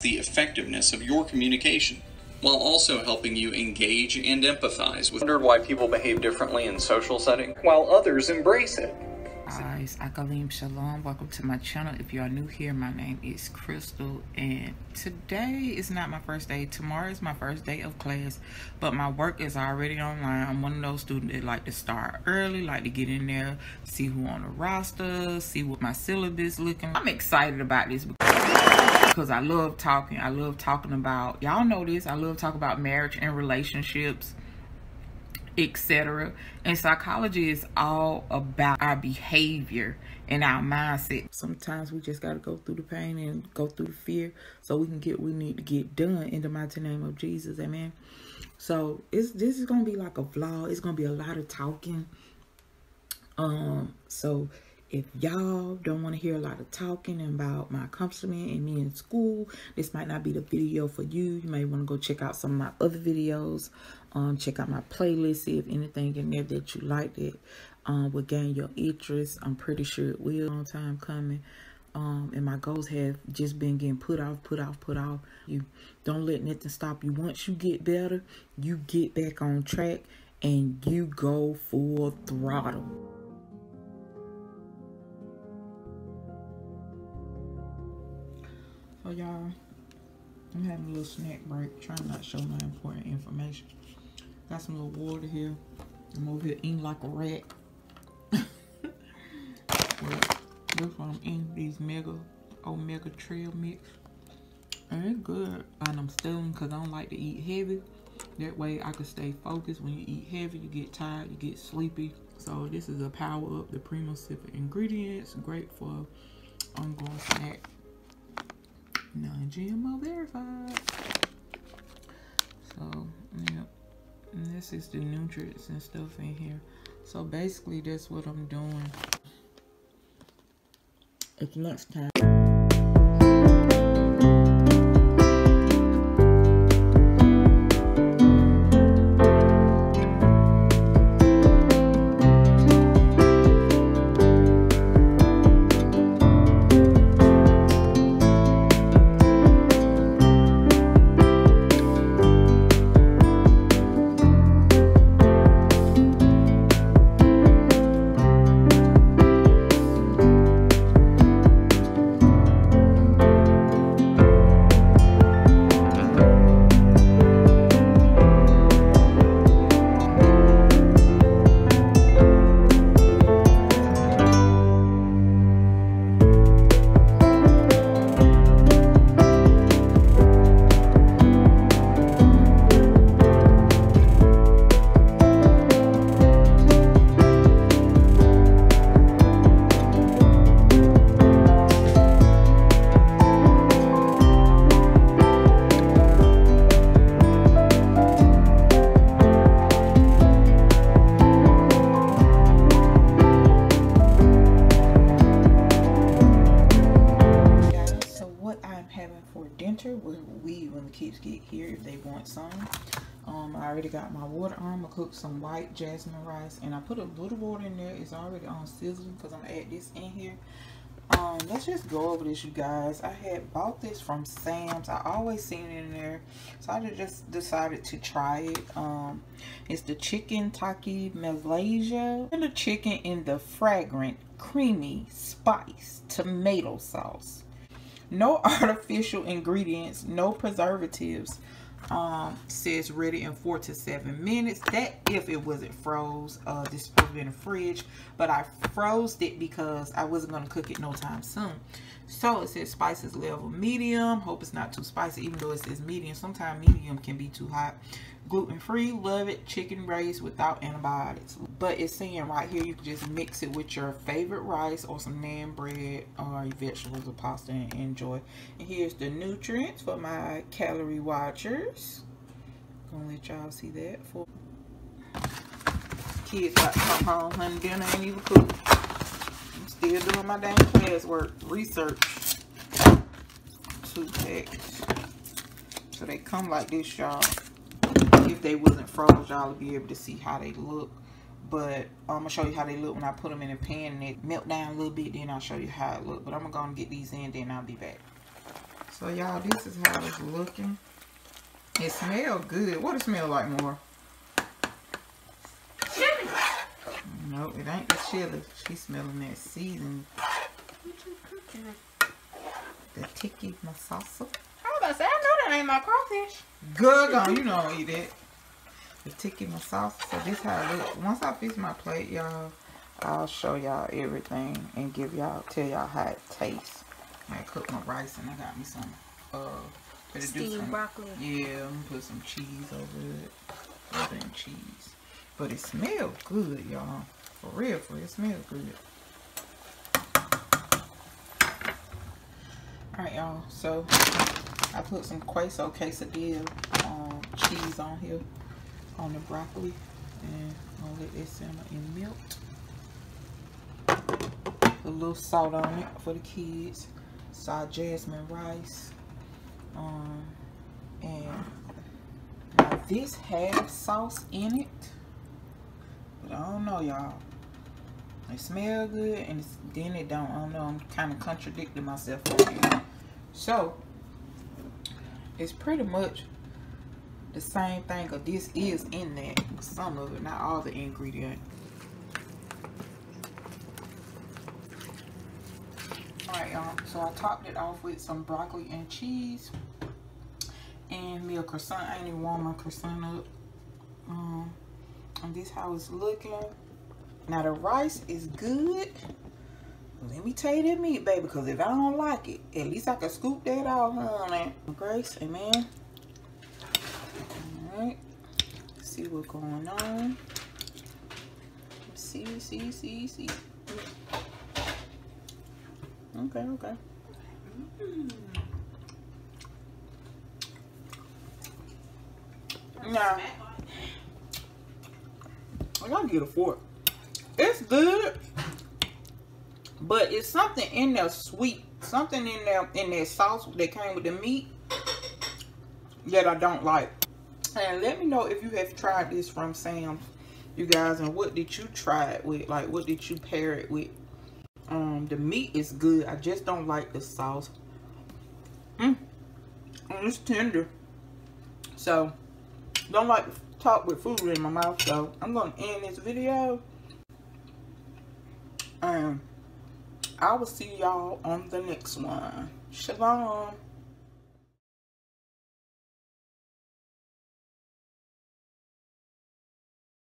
the effectiveness of your communication, while also helping you engage and empathize with. Wondered why people behave differently in social settings, while others embrace it. Guys, Aleichem Shalom. Welcome to my channel. If you are new here, my name is Crystal, and today is not my first day. Tomorrow is my first day of class, but my work is already online. I'm one of those students that like to start early, like to get in there, see who on the roster, see what my syllabus looking. I'm excited about this because I love talking. I love talking about y'all know this. I love talking about marriage and relationships etc. And psychology is all about our behavior and our mindset. Sometimes we just got to go through the pain and go through the fear so we can get we need to get done in the mighty name of Jesus. Amen. So it's this is gonna be like a vlog. It's gonna be a lot of talking. Um, so if y'all don't want to hear a lot of talking about my accomplishment and me in school, this might not be the video for you. You may want to go check out some of my other videos. Um, check out my playlist, see if anything in there that you like it um, will gain your interest. I'm pretty sure it will. Long time coming. Um, and my goals have just been getting put off, put off, put off. You don't let nothing stop you. Once you get better, you get back on track and you go full throttle. So y'all, I'm having a little snack break, trying not to show my important information. Got some little water here. I'm over here eating like a rat. this one I'm eating these mega omega trail mix. And it's good. And I'm stealing because I don't like to eat heavy. That way I can stay focused. When you eat heavy, you get tired, you get sleepy. So this is a power up the Primo Sipping ingredients. Great for ongoing snack non-GMO verified. So, yeah. And this is the nutrients and stuff in here. So basically that's what I'm doing. It's lunchtime. already got my water on. To cook some white jasmine rice. And I put a little water in there. It's already on sizzling because I'm going to add this in here. Um, let's just go over this, you guys. I had bought this from Sam's. I always seen it in there. So I just decided to try it. Um, it's the chicken tikka masala. And the chicken in the fragrant, creamy, spice tomato sauce. No artificial ingredients, no preservatives um says ready in four to seven minutes. That if it wasn't froze uh this supposed be in the fridge but i froze it because i wasn't going to cook it no time soon. So it says spices level medium. Hope it's not too spicy even though it says medium. Sometimes medium can be too hot gluten-free love it chicken rice without antibiotics. But it's saying right here you can just mix it with your favorite rice or some naan bread or vegetables or pasta and enjoy. And here's the nutrients for my calorie watchers. Gonna let y'all see that for kids got to come home honey dinner ain't even cooked. I'm still doing my damn classwork research. Two packs. So they come like this y'all if they wasn't froze, y'all would be able to see how they look. But um, I'm going to show you how they look when I put them in a pan and they melt down a little bit. Then I'll show you how it look. But I'm going to go and get these in, then I'll be back. So y'all, this is how it's looking. It smells good. What it smell like more? Chili. No, it ain't the chili. She's smelling that seasoning. The tiki masala. I was about to say, I know that ain't my crawfish. Good on, you know I eat it. The tiki masala. So this how it look. Once I fix my plate, y'all, I'll show y'all everything and give y'all, tell y'all how it tastes. I cook my rice and I got me some, uh, Steamed broccoli. Yeah, I'm gonna put some cheese over it. Butter and cheese. But it smells good, y'all. For real, for real, it smells good. Alright, y'all. So, I put some queso quesadilla um, cheese on here. On the broccoli. And gonna let this simmer and melt. Put a little salt on it for the kids. Salt jasmine rice. Um, and now this has sauce in it. But I don't know, y'all. It smell good and then it don't. I don't know. I'm kind of contradicting myself. So, it's pretty much the same thing. Cause this is in that Some of it, not all the ingredients. Alright, y'all. So I topped it off with some broccoli and cheese. And me a croissant. I ain't even warm my croissant up. Um, and this how it's looking. Now the rice is good. Let me tell you that meat, baby, because if I don't like it, at least I can scoop that off, honey. Grace, amen. Alright. See what's going on. See, see, see, see. Okay, okay. Now, I gotta get a fork. It's good, but it's something in there sweet. Something in there in that sauce that came with the meat that I don't like. And let me know if you have tried this from Sam's, you guys, and what did you try it with? Like, what did you pair it with? Um, the meat is good. I just don't like the sauce. Mmm. It's tender. So, don't like to talk with food in my mouth. So, I'm going to end this video. And I will see y'all on the next one. Shalom.